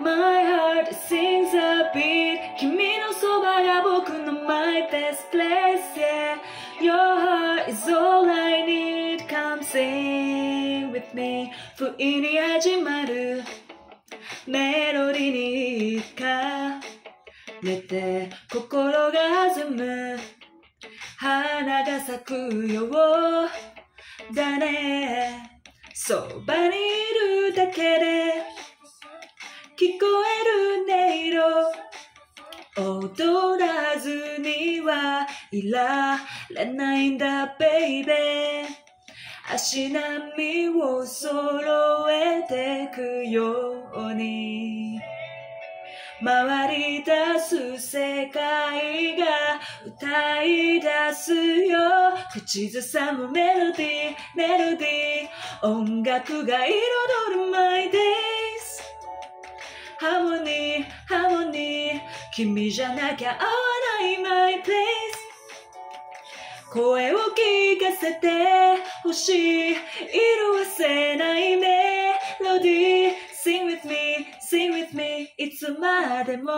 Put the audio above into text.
My heart sings a beat 君のそばが僕の my best place yeah Your heart is all I need Come sing with me 不意に始まるメロディーにかれて心が弾む花が咲くようだねそばにいるだけで聞こえる音色。踊らずにはいられないんだベイベー足並みを揃えてくように。回り出す世界が歌い出すよ。口ずさむメロディーメロディー。音楽が彩る My day 君じゃなきゃ合わない My place. 声を聞かせてほしい。色褪せないメロディー。Sing with me, sing with me いつまでも。